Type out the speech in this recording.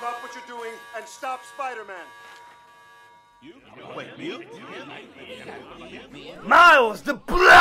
Stop what you're doing and stop Spider-Man. You? Wait, you? Miles, the blood.